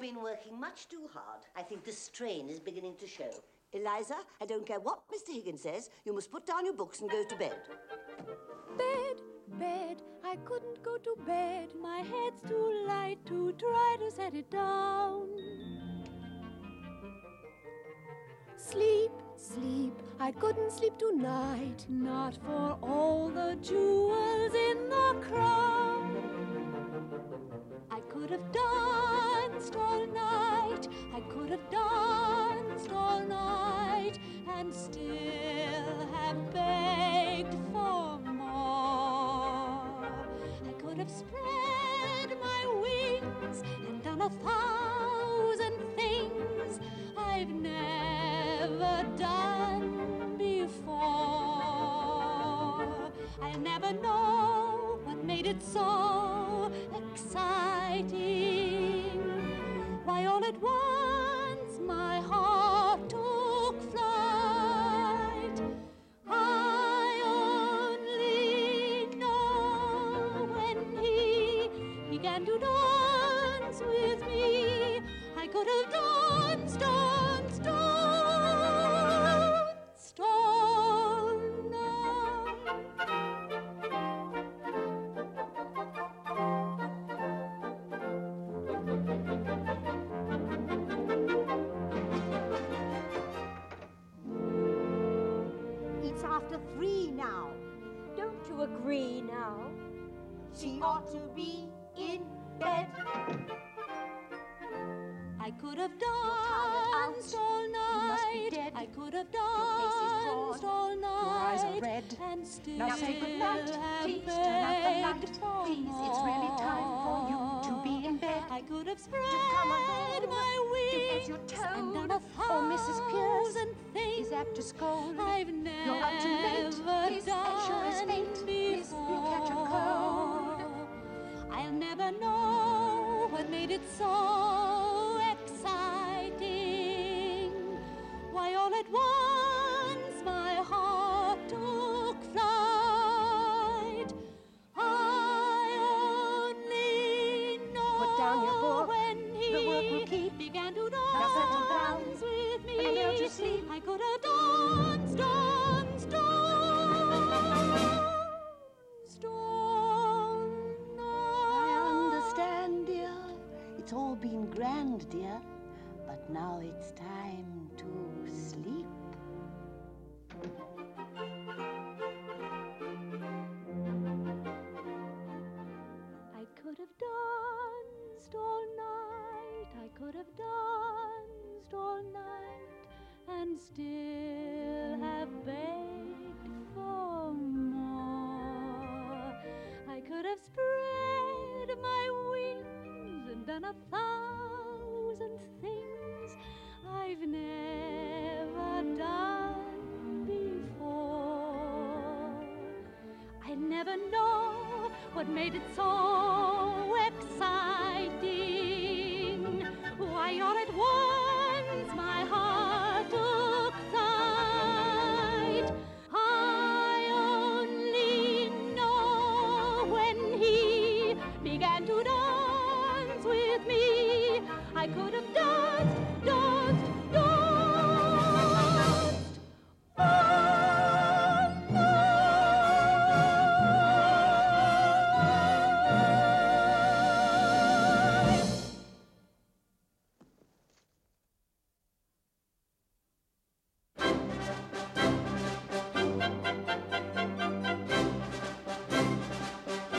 been working much too hard. I think the strain is beginning to show. Eliza, I don't care what Mr. Higgins says. You must put down your books and go to bed. Bed, bed, I couldn't go to bed. My head's too light to try to set it down. Sleep, sleep, I couldn't sleep tonight. Not for all Have spread my wings and done a thousand things I've never done before. I'll never know what made it so began to dance with me, I could have danced, danced, danced all night. It's after three now. Don't you agree now? She ought to be bed. I could have danced all You night. I could have danced all night. Your eyes are red. And still Now say good night. Please turn out the light. Please, it's really time for you to be in bed. I could have spread my Do wings as you're and told. done a Or Mrs. Pearce is apt to scold. I've never You're up too late. Please, as sure as done fate, miss, you'll catch a cold. I'll never know what made it so exciting. Why, all at once my heart took flight. I only know Put down your book. when he The work will keep. began to Now settle down. dance with me. And go to sleep. I could have Been grand, dear. But now it's time to sleep. I could have danced all night, I could have danced all night, and still done a thousand things I've never done before. I never know what made it so exciting. Why, all at once